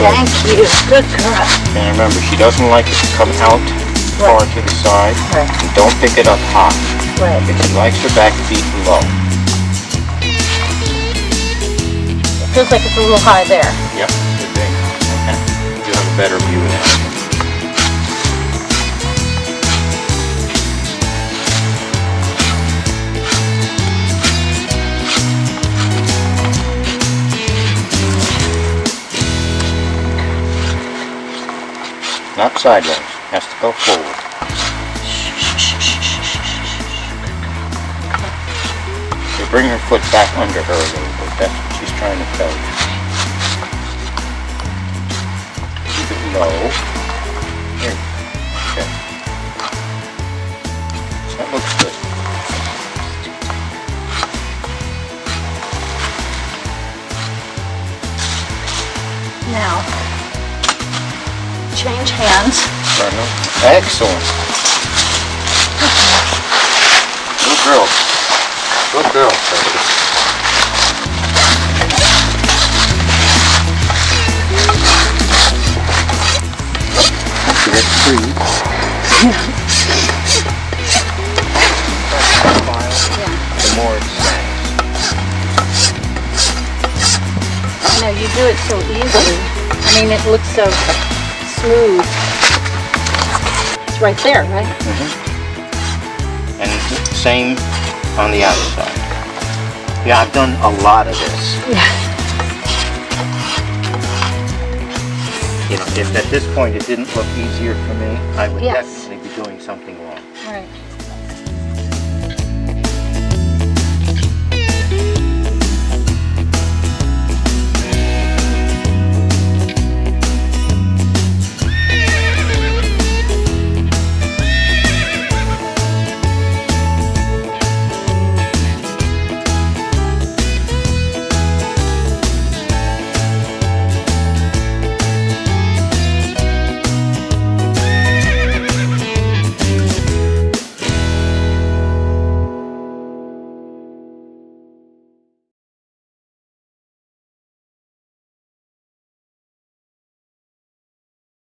Thank you. Good girl. And remember, she doesn't like it to come out far to the side. Right. And don't pick it up high. Right. If she likes her back feet low. It Feels like it's a little high there. Yep, good thing. Okay. You have a better view now. Not sideways, has to go forward. So bring her foot back under her a little bit, that's what she's trying to tell you. Keep it low. Here. Okay. That looks good. Now, change hands. Excellent. Good girl. Good girl, Precious. Get free. The more it sank. I know you do it so easily. I mean, it looks so smooth. It's right there, right? Mhm. And same on the other side. Yeah, I've done a lot of this. Yeah. You know, if at this point it didn't look easier for me, I would Yes. definitely be doing something wrong. Right.